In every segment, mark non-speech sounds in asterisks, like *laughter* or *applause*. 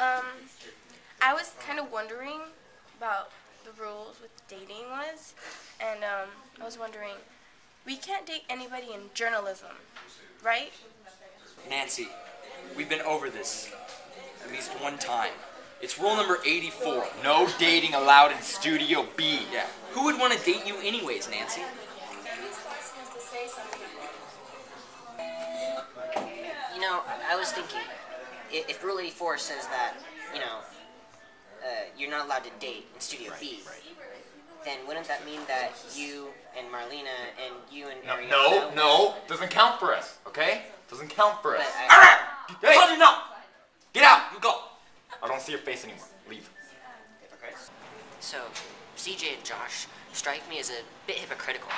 Um, I was kind of wondering about the rules with dating was, and um, I was wondering, we can't date anybody in journalism, right? Nancy, we've been over this at least one time. It's rule number 84. No dating allowed in Studio B. Yeah. Who would want to date you anyways, Nancy? You know, I was thinking, i- if Rule 84 says that, you know, uh, you're not allowed to date in Studio B, then wouldn't that mean that you and Marlena and you and No, Ariana... no, no, doesn't count for us, okay? Doesn't count for us. I- All right, hey, told you. Get out, you go. I don't see your face anymore. Leave. Okay. So, CJ and Josh strike me as a bit hypocritical,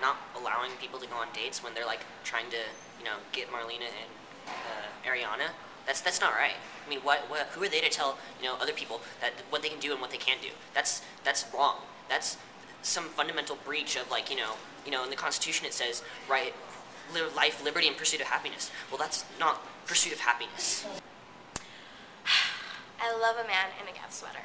not allowing people to go on dates when they're like trying to, you know, get Marlena and uh, Ariana. That's that's not right. I mean, what, what who are they to tell you know other people that what they can do and what they can't do? That's that's wrong. That's some fundamental breach of like you know you know in the Constitution it says right li- life, liberty, and pursuit of happiness. Well, that's not pursuit of happiness. *sighs* I love a man in a Gap sweater.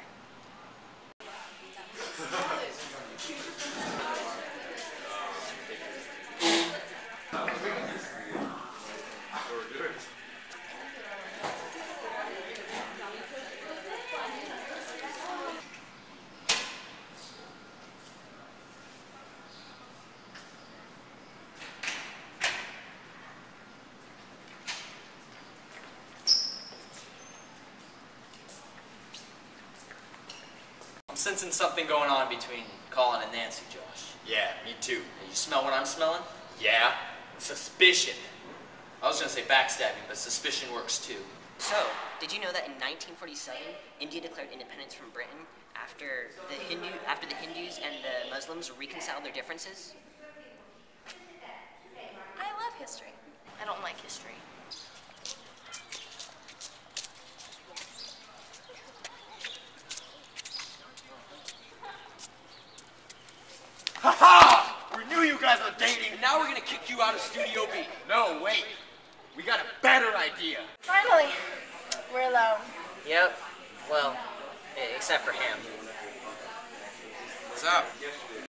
Sensing something going on between Colin and Nancy, Josh. Yeah, me too. You smell what I'm smelling? Yeah. Suspicion. I was gonna say backstabbing, but suspicion works too. So, did you know that in 1947, India declared independence from Britain after the Hindu after the Hindus and the Muslims reconciled their differences? I love history. I don't like history. Ha ha! We knew you guys were dating. And now we're gonna kick you out of Studio B. No, wait. We got a better idea. Finally, we're alone. Yep. Well, except for him. What's up?